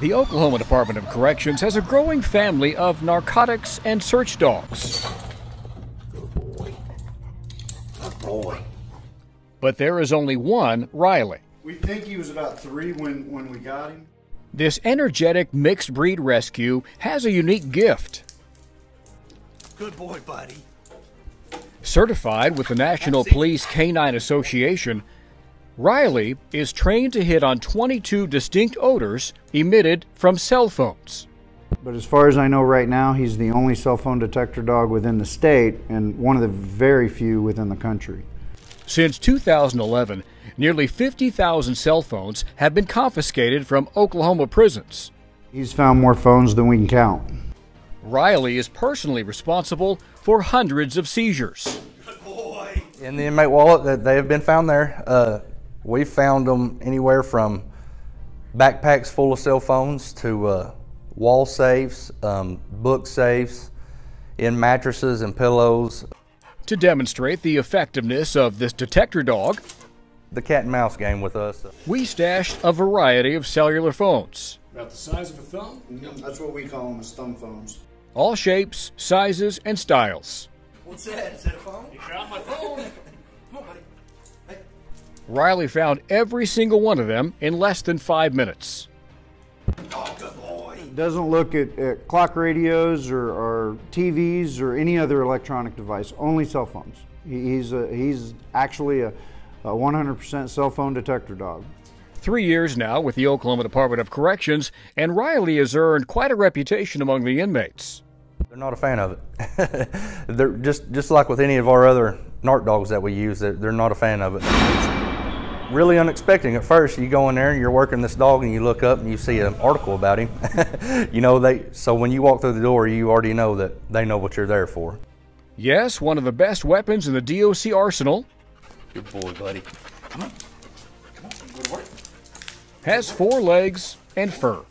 The Oklahoma Department of Corrections has a growing family of narcotics and search dogs. Good boy. Good boy. But there is only one Riley. We think he was about three when, when we got him. This energetic mixed breed rescue has a unique gift. Good boy, buddy. Certified with the National Police Canine Association, Riley is trained to hit on 22 distinct odors emitted from cell phones. But as far as I know right now, he's the only cell phone detector dog within the state and one of the very few within the country. Since 2011, nearly 50,000 cell phones have been confiscated from Oklahoma prisons. He's found more phones than we can count. Riley is personally responsible for hundreds of seizures. Good boy. In the inmate wallet, that they have been found there. Uh, we found them anywhere from backpacks full of cell phones to uh, wall safes, um, book safes, in mattresses and pillows. To demonstrate the effectiveness of this detector dog, The cat and mouse game with us. we stashed a variety of cellular phones. About the size of a thumb? That's what we call them as thumb phones. All shapes, sizes, and styles. What's that? Is that a phone? You found my phone. Riley found every single one of them in less than five minutes. Oh, good boy. Doesn't look at, at clock radios or, or TVs or any other electronic device, only cell phones. He- He's, a, he's actually a, a 100% cell phone detector dog. Three years now with the Oklahoma Department of Corrections, and Riley has earned quite a reputation among the inmates. They're not a fan of it. they're just just like with any of our other NARC dogs that we use. They're, they're not a fan of it. It's really unexpected at first. You go in there and you're working this dog, and you look up and you see an article about him. you know they. So when you walk through the door, you already know that they know what you're there for. Yes, one of the best weapons in the DOC arsenal, Good boy, buddy. Come on. Come on. Go to work. has four legs and fur.